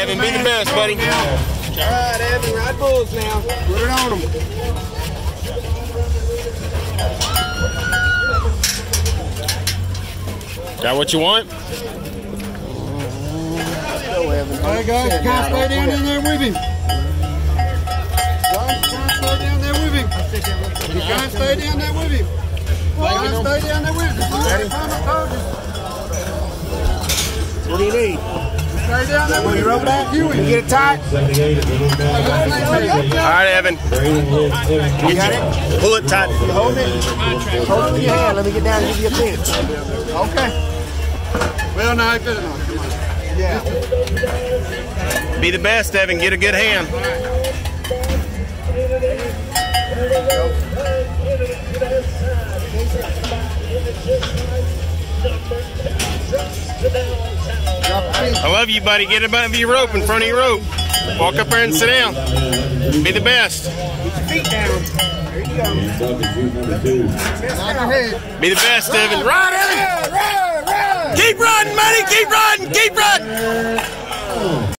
Evan. Be the best, buddy. All right, Evan, ride bulls now. Put it on them. Got what you want? All right, guys, you guys stay down in there with him. Guys, you guys stay down there with him. You guys stay down there with him. Guys, stay down there with him. This is the time I told you. What do you need? You? You You? All right, Evan. You got it? Pull it tight. Hold it. Hold it in your hand. Let me get down and give you a pinch. Okay. Well, now, good enough. Come on. Yeah. Be the best, Evan. Get a good hand. I love you, buddy. Get above your rope in front of your rope. Walk up there and sit down. Be the best. Feet down. There you go. Be the best, Evan. Run, Evan. Keep running, buddy. Keep running. Keep running.